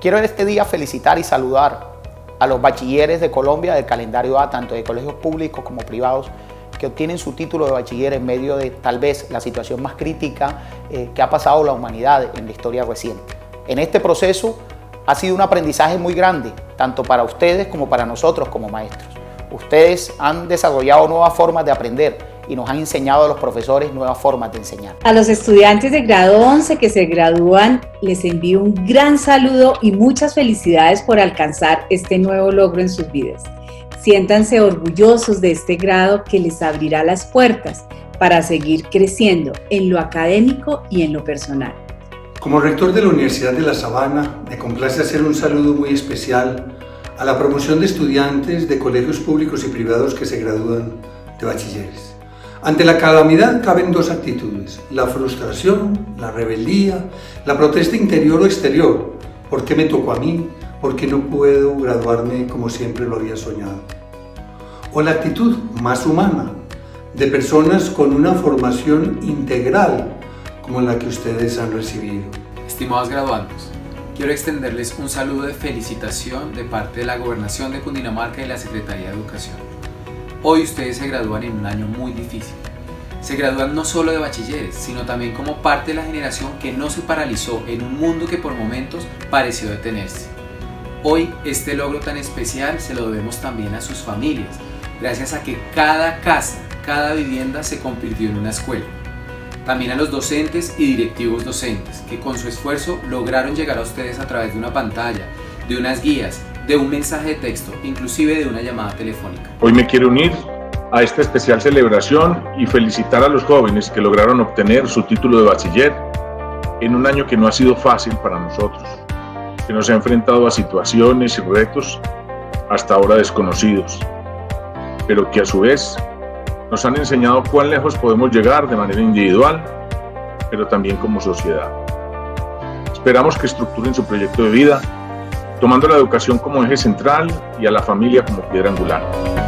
Quiero en este día felicitar y saludar a los bachilleres de Colombia del calendario A, tanto de colegios públicos como privados, que obtienen su título de bachiller en medio de tal vez la situación más crítica eh, que ha pasado la humanidad en la historia reciente. En este proceso ha sido un aprendizaje muy grande, tanto para ustedes como para nosotros como maestros. Ustedes han desarrollado nuevas formas de aprender y nos han enseñado a los profesores nuevas formas de enseñar. A los estudiantes de grado 11 que se gradúan, les envío un gran saludo y muchas felicidades por alcanzar este nuevo logro en sus vidas. Siéntanse orgullosos de este grado que les abrirá las puertas para seguir creciendo en lo académico y en lo personal. Como rector de la Universidad de La Sabana, me complace hacer un saludo muy especial a la promoción de estudiantes de colegios públicos y privados que se gradúan de bachilleres. Ante la calamidad caben dos actitudes, la frustración, la rebeldía, la protesta interior o exterior. ¿Por qué me tocó a mí? ¿Por qué no puedo graduarme como siempre lo había soñado? O la actitud más humana, de personas con una formación integral como la que ustedes han recibido. Estimados graduandos, quiero extenderles un saludo de felicitación de parte de la Gobernación de Cundinamarca y la Secretaría de Educación. Hoy ustedes se gradúan en un año muy difícil. Se gradúan no solo de bachilleres, sino también como parte de la generación que no se paralizó en un mundo que por momentos pareció detenerse. Hoy este logro tan especial se lo debemos también a sus familias, gracias a que cada casa, cada vivienda se convirtió en una escuela. También a los docentes y directivos docentes, que con su esfuerzo lograron llegar a ustedes a través de una pantalla, de unas guías, de un mensaje de texto, inclusive de una llamada telefónica. Hoy me quiero unir a esta especial celebración y felicitar a los jóvenes que lograron obtener su título de bachiller en un año que no ha sido fácil para nosotros, que nos ha enfrentado a situaciones y retos hasta ahora desconocidos, pero que a su vez nos han enseñado cuán lejos podemos llegar de manera individual, pero también como sociedad. Esperamos que estructuren su proyecto de vida, tomando la educación como eje central y a la familia como piedra angular.